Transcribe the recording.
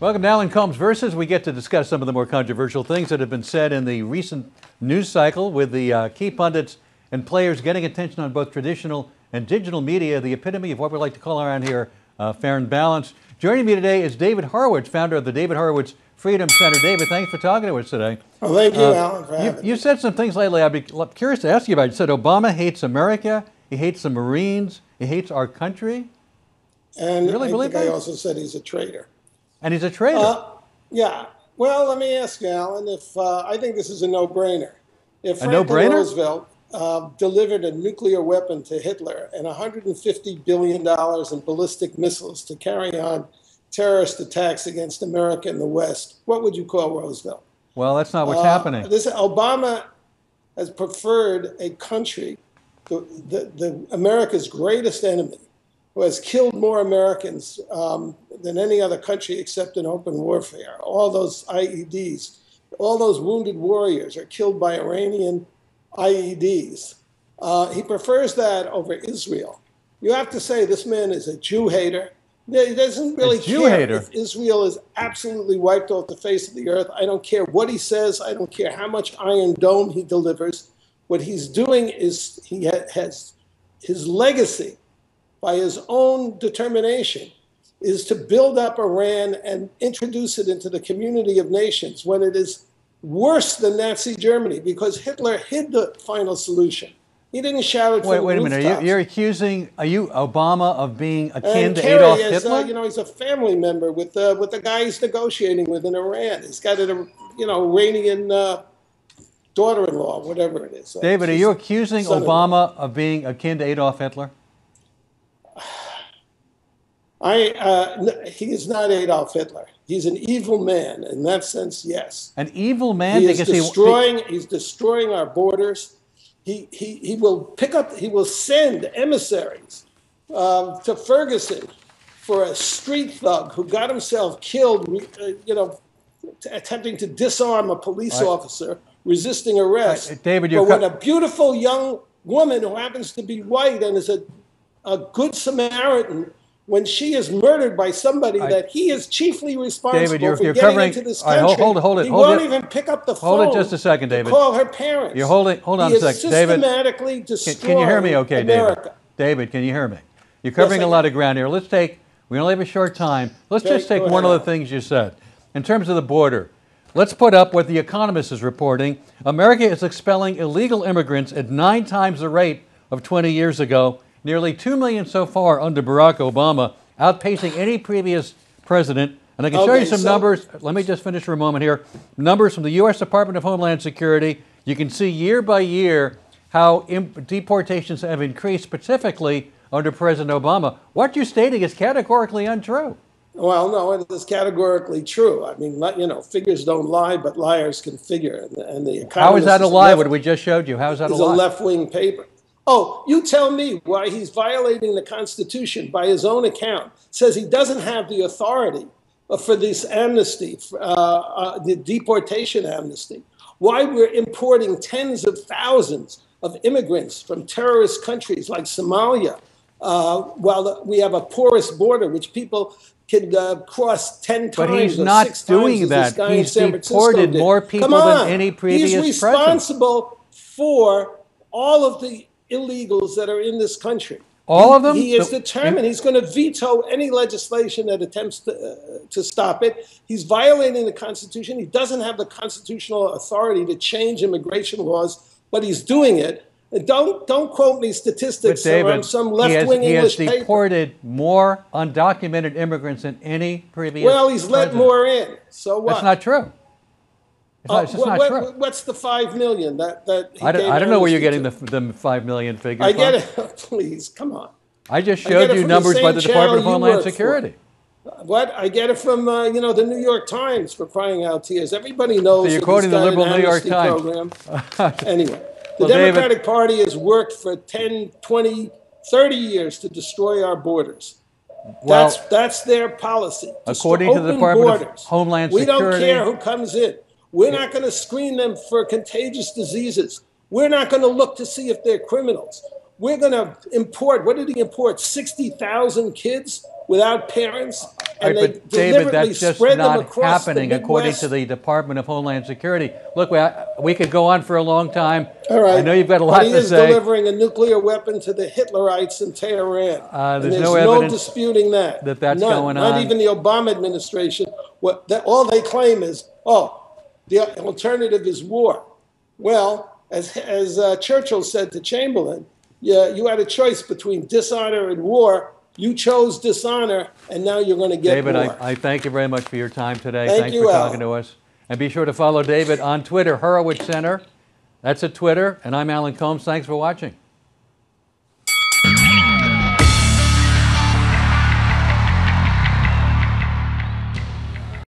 Welcome to Alan Colmes Versus. We get to discuss some of the more controversial things that have been said in the recent news cycle with the uh, key pundits and players getting attention on both traditional and digital media, the epitome of what we like to call around here uh, fair and balanced. Joining me today is David Horowitz, founder of the David Horowitz Freedom Center. David, thanks for talking to us today. Well, thank you, uh, Alan, for you, you said some things lately I'd be curious to ask you about. You said Obama hates America, he hates the Marines, he hates our country. And you really I believe that? I also said he's a traitor. And he's a traitor. Uh, yeah. Well, let me ask you, Alan. If uh, I think this is a no-brainer. If Franklin no-brainer? Roosevelt uh, delivered a nuclear weapon to Hitler and 150 billion dollars in ballistic missiles to carry on terrorist attacks against America and the West, what would you call Roosevelt? Well, that's not what's uh, happening. This Obama has preferred a country, the, the, the America's greatest enemy, who has killed more Americans um, than any other country except in open warfare. All those IEDs, all those wounded warriors are killed by Iranian IEDs. Uh, he prefers that over Israel. You have to say this man is a Jew hater. He doesn't really care hater. if Israel is absolutely wiped off the face of the earth. I don't care what he says. I don't care how much Iron Dome he delivers. What he's doing is he has his legacy by his own determination, is to build up Iran and introduce it into the community of nations when it is worse than Nazi Germany because Hitler hid the final solution. He didn't shout it. Wait, wait a minute. Are you, are accusing are you Obama of being akin and to Kerry Adolf is, Hitler? Uh, you know, he's a family member with uh, with the guy he's negotiating with in Iran. He's got a you know Iranian uh, daughter-in-law, whatever it is. David, are you accusing Obama of being akin to Adolf Hitler? I, uh, he is not Adolf Hitler. He's an evil man. In that sense, yes. An evil man? He is destroying, he, he's destroying our borders. He, he, he will pick up, he will send emissaries um, to Ferguson for a street thug who got himself killed, uh, you know, attempting to disarm a police right. officer resisting arrest. David, you're but when a beautiful young woman who happens to be white and is a, a good Samaritan when she is murdered by somebody I, that he is chiefly responsible David, you're, for you're getting covering, into this country. Right, hold, hold, it, he hold won't it. even pick up the phone. Hold it just a second, David. call her parents. You're holding. Hold on he a second, David. Systematically destroying can, can you hear me? Okay, America. David. David, can you hear me? You're covering yes, a lot of ground here. Let's take. We only have a short time. Let's okay, just take one of the things you said in terms of the border. Let's put up what The Economist is reporting. America is expelling illegal immigrants at nine times the rate of 20 years ago. Nearly 2 million so far under Barack Obama outpacing any previous president. And I can okay, show you some so numbers. Let me just finish for a moment here. Numbers from the U.S. Department of Homeland Security. You can see year by year how deportations have increased, specifically under President Obama. What you're stating is categorically untrue. Well, no, it is categorically true. I mean, you know, figures don't lie, but liars can figure. And the, and the How is that a lie? What we just showed you? How is that a lie? a left-wing paper. Oh, you tell me why he's violating the Constitution by his own account. Says he doesn't have the authority for this amnesty, uh, uh, the deportation amnesty. Why we're importing tens of thousands of immigrants from terrorist countries like Somalia, uh, while we have a porous border, which people can uh, cross 10 times but he's not doing that. He's deported more people than any previous president. He's responsible president. for all of the illegals that are in this country. All of them? He is determined. He's going to veto any legislation that attempts to, uh, to stop it. He's violating the Constitution. He doesn't have the constitutional authority to change immigration laws, but he's doing it. And don't don't quote me statistics David, from some left wing English He has deported paper. more undocumented immigrants than any previous. Well, he's president. let more in. So what? That's not true. It's, not, it's just what, not true. What's the five million that that? I don't, I don't know where you're getting the, the five million figure. I get from. it. Please, come on. I just showed I you numbers by the Department of Homeland Security. For. What I get it from, uh, you know, the New York Times for crying out tears. Everybody knows. So you're quoting the liberal New York Times. anyway, the well, Democratic David, Party has worked for 10, 20, 30 years to destroy our borders. Well, that's that's their policy. According to the Department borders. of Homeland Security, we don't care who comes in. We're not going to screen them for contagious diseases. We're not going to look to see if they're criminals. We're going to import, what did he import? 60,000 kids without parents and Right, they but David, that's just not happening according to the Department of Homeland Security. Look, we, we could go on for a long time. All right. I know you've got a lot but he is delivering a nuclear weapon to the Hitlerites in Tehran. Uh, And there's there's no no, evidence disputing that. that that's None. going Not even the Obama administration. What that, all they claim is, oh, the alternative is war. Well, as as uh, Churchill said to Chamberlain, yeah, you had a choice between dishonor and war. You chose dishonor, and now you're going to get David, war. I, I thank you very much for your time today. Thank Thanks you, for Al. talking to us. And be sure to follow David on Twitter, Horowitz Center. That's at Twitter. And I'm Alan Colmes. Thanks for watching.